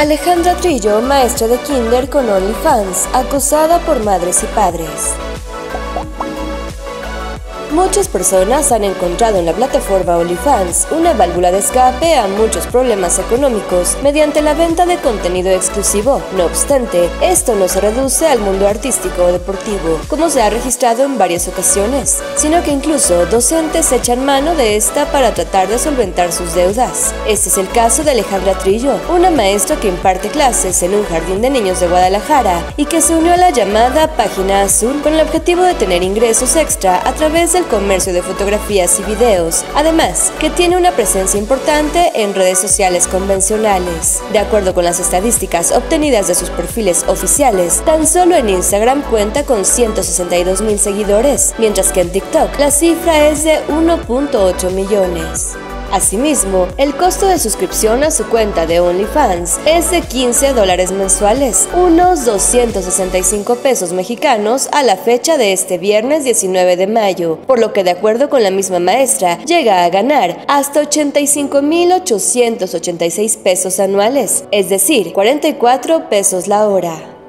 Alejandra Trillo, maestra de kinder con OnlyFans, acosada por madres y padres. Muchas personas han encontrado en la plataforma OnlyFans una válvula de escape a muchos problemas económicos mediante la venta de contenido exclusivo. No obstante, esto no se reduce al mundo artístico o deportivo, como se ha registrado en varias ocasiones, sino que incluso docentes echan mano de esta para tratar de solventar sus deudas. Este es el caso de Alejandra Trillo, una maestra que imparte clases en un jardín de niños de Guadalajara y que se unió a la llamada Página Azul con el objetivo de tener ingresos extra a través de comercio de fotografías y videos, además que tiene una presencia importante en redes sociales convencionales. De acuerdo con las estadísticas obtenidas de sus perfiles oficiales, tan solo en Instagram cuenta con 162 mil seguidores, mientras que en TikTok la cifra es de 1.8 millones. Asimismo, el costo de suscripción a su cuenta de OnlyFans es de 15 dólares mensuales, unos 265 pesos mexicanos a la fecha de este viernes 19 de mayo, por lo que de acuerdo con la misma maestra, llega a ganar hasta 85.886 pesos anuales, es decir, 44 pesos la hora.